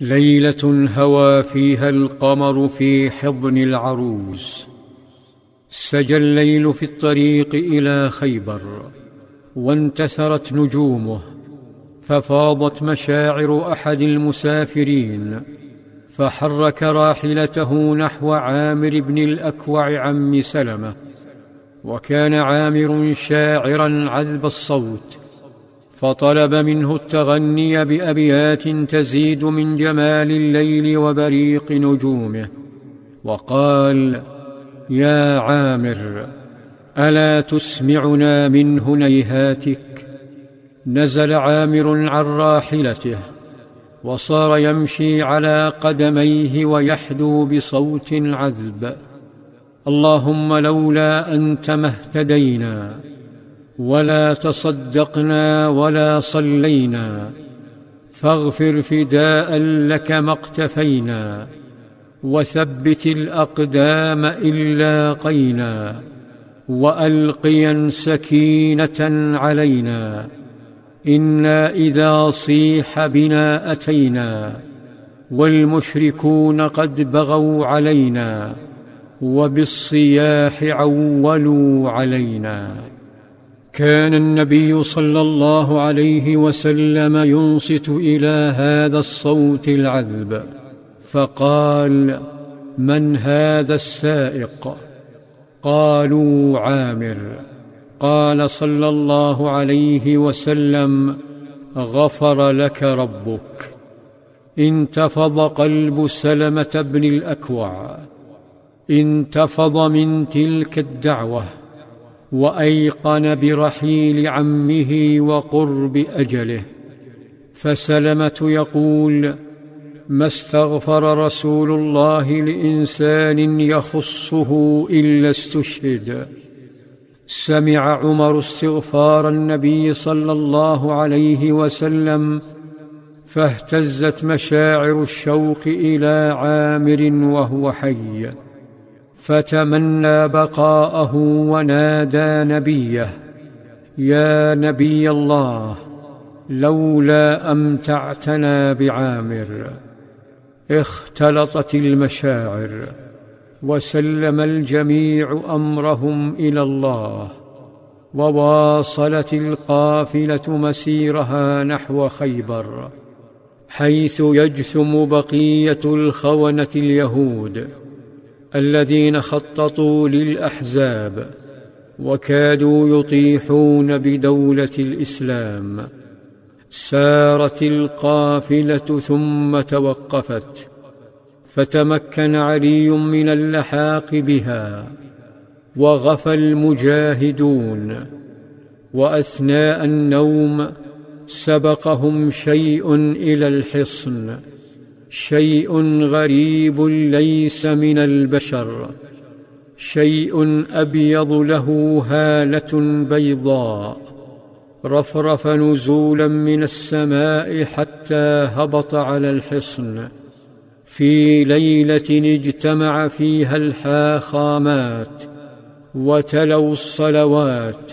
ليلة هوى فيها القمر في حضن العروس. سجى الليل في الطريق إلى خيبر وانتثرت نجومه ففاضت مشاعر أحد المسافرين فحرك راحلته نحو عامر بن الأكوع عم سلمة وكان عامر شاعرا عذب الصوت فطلب منه التغني بأبيات تزيد من جمال الليل وبريق نجومه وقال يا عامر ألا تسمعنا من هنيهاتك؟ نزل عامر عن راحلته وصار يمشي على قدميه ويحدو بصوت عذب اللهم لولا أنت ما اهتدينا ولا تصدقنا ولا صلينا فاغفر فداء لك ما اقتفينا وثبت الأقدام إن لاقينا وألقيا سكينة علينا إنا إذا صيح بنا أتينا والمشركون قد بغوا علينا وبالصياح عولوا علينا كان النبي صلى الله عليه وسلم ينصت إلى هذا الصوت العذب فقال من هذا السائق؟ قالوا عامر. قال صلى الله عليه وسلم غفر لك ربك انتفض قلب سلمة بن الأكوع انتفض من تلك الدعوة. وأيقن برحيل عمه وقرب أجله. فسلمة يقول ما استغفر رسول الله لإنسان يخصه إلا استشهد. سمع عمر استغفار النبي صلى الله عليه وسلم فاهتزت مشاعر الشوق إلى عامر وهو حي. فتمنى بقاءه ونادى نبيه يا نبي الله لولا امتعتنا بعامر اختلطت المشاعر وسلم الجميع أمرهم إلى الله وواصلت القافلة مسيرها نحو خيبر حيث يجثم بقية الخونة اليهود. الذين خططوا للأحزاب وكادوا يطيحون بدولة الإسلام. سارت القافلة ثم توقفت فتمكن علي من اللحاق بها وغفى المجاهدون. وأثناء النوم سبقهم شيء إلى الحصن. شيء غريب ليس من البشر. شيء أبيض له هالة بيضاء. رفرف نزولا من السماء حتى هبط على الحصن. في ليلة اجتمع فيها الحاخامات وتلوا الصلوات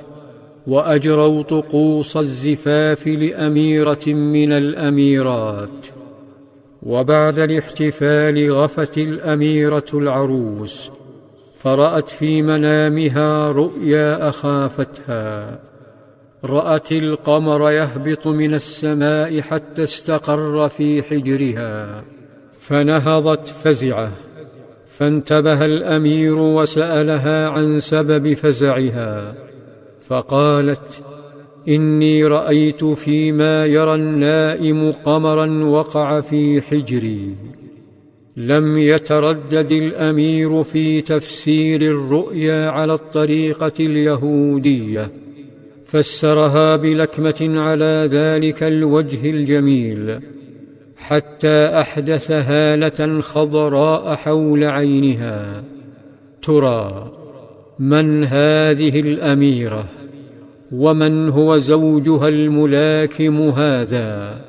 وأجروا طقوس الزفاف لأميرة من الأميرات. وبعد الاحتفال غفت الأميرة العروس فرأت في منامها رؤيا أخافتها. رأت القمر يهبط من السماء حتى استقر في حجرها. فنهضت فزعة فانتبه الأمير وسألها عن سبب فزعها فقالت إني رأيت فيما يرى النائم قمرا وقع في حجري. لم يتردد الأمير في تفسير الرؤيا على الطريقة اليهودية. فسرها بلكمة على ذلك الوجه الجميل. حتى أحدث هالة خضراء حول عينها. ترى من هذه الأميرة؟ ومن هو زوجها الملاكم هذا؟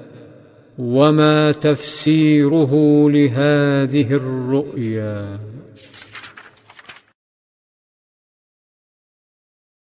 وما تفسيره لهذه الرؤيا؟